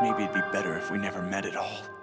Maybe it'd be better if we never met at all.